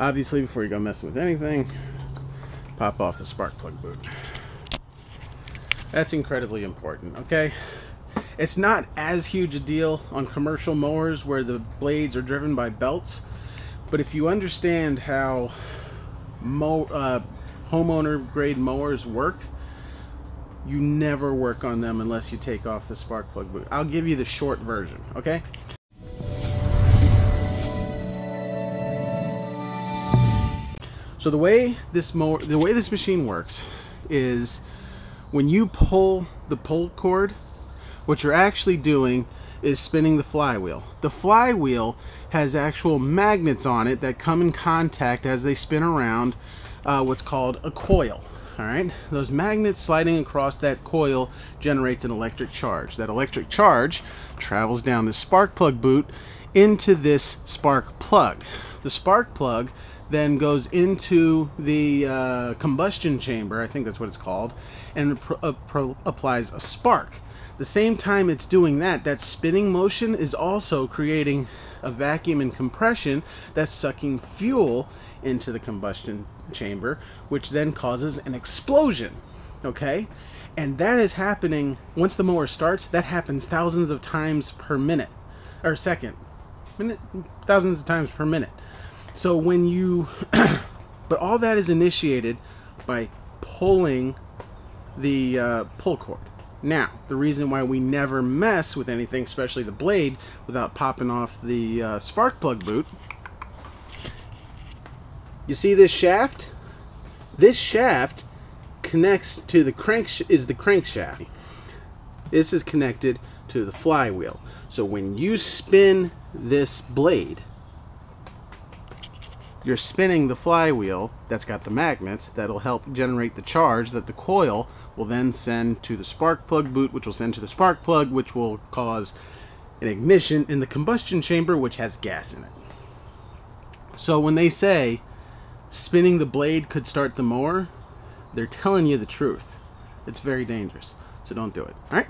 Obviously, before you go messing with anything, pop off the spark plug boot. That's incredibly important, okay? It's not as huge a deal on commercial mowers where the blades are driven by belts, but if you understand how mow, uh, homeowner grade mowers work, you never work on them unless you take off the spark plug boot. I'll give you the short version, okay? So the way this mower, the way this machine works is when you pull the pull cord, what you're actually doing is spinning the flywheel. The flywheel has actual magnets on it that come in contact as they spin around uh, what's called a coil. All right, those magnets sliding across that coil generates an electric charge. That electric charge travels down the spark plug boot into this spark plug. The spark plug then goes into the uh, combustion chamber, I think that's what it's called, and uh, applies a spark. The same time it's doing that, that spinning motion is also creating a vacuum and compression that's sucking fuel into the combustion chamber, which then causes an explosion. Okay? And that is happening once the mower starts, that happens thousands of times per minute or second. Minute thousands of times per minute. So when you, but all that is initiated by pulling the uh, pull cord. Now, the reason why we never mess with anything, especially the blade, without popping off the uh, spark plug boot. You see this shaft? This shaft connects to the crank is the crankshaft. This is connected to the flywheel. So when you spin this blade, you're spinning the flywheel that's got the magnets that'll help generate the charge that the coil will then send to the spark plug boot, which will send to the spark plug, which will cause an ignition in the combustion chamber, which has gas in it. So when they say spinning the blade could start the mower, they're telling you the truth. It's very dangerous. So don't do it. All right?